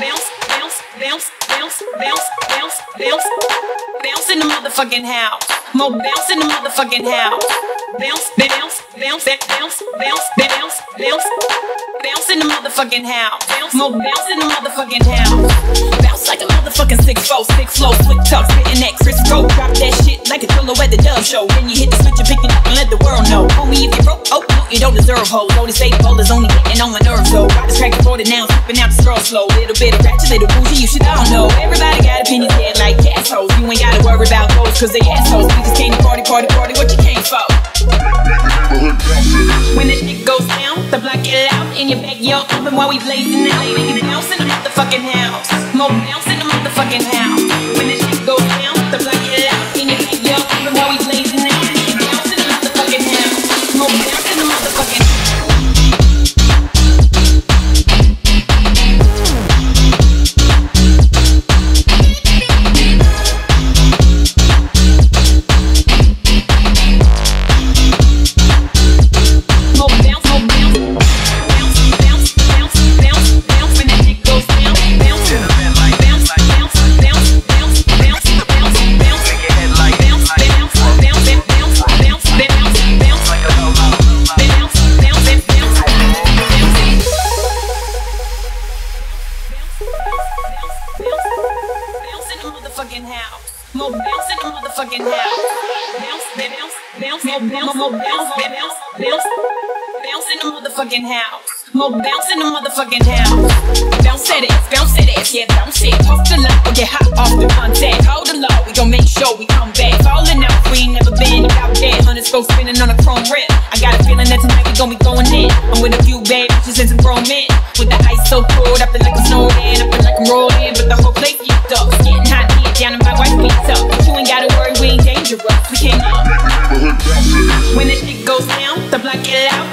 Bounce, bounce, bounce, bounce, bounce, bounce, bounce in the motherfucking house. More bounce in the motherfucking house. Bounce, bounce, bounce, bounce, bounce, bounce, bounce. Bounce in the motherfucking house. Bounce house. Bounce, in the motherfucking house. Bounce, like a motherfucking six four, six flow, slick talk, spitting that Crisco. Drop that shit like a pillow at the dub show. Then you hit the switch and pick it up and let the world know. Homie, if you broke, oh, you don't deserve hoes. This eight ball is only getting on my nerves though. Riders crack the now, slipping out the straw slow. Little bit of ratchet, little bougie, you should all know. Everybody got You ain't gotta worry about those, cause they assholes. We just came to party, party, party, what you came for? When the shit goes down, the block get loud in your backyard, open while we blazing out. Make it bounce in the motherfucking house. More bounce in the motherfucking house. When the motherfucking house. More bounce in the motherfucking house. Bounce, bounce, bounce, bounce, more bounce, bounce, bounce. Bounce in the motherfucking house. More bounce in the motherfucking house. Bounce ass, bounce that ass, yeah, bounce it. Off the line get hot off the contact. Hold the law, we gon' make sure we come back. Falling out, we ain't never been about that. Hunters go spinning on a chrome rip. I got a feeling that tonight we gon' be going in. I'm with a few bad bitches and some grown men. With the ice so cold, I feel like I'm snowing. I feel like I'm rolling, but the whole place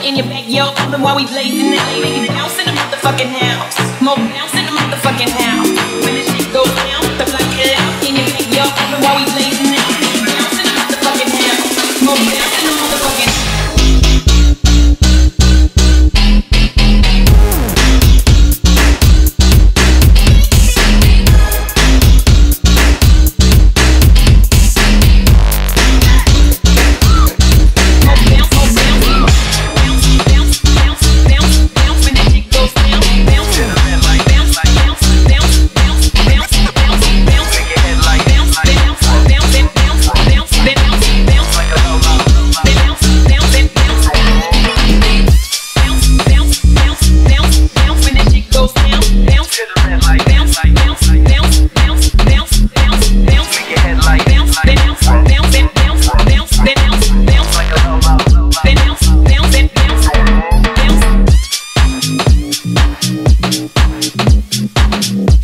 in your backyard, open while we blazing it bounce in the motherfucking house. More bounce in the motherfucking house. Mm-hmm.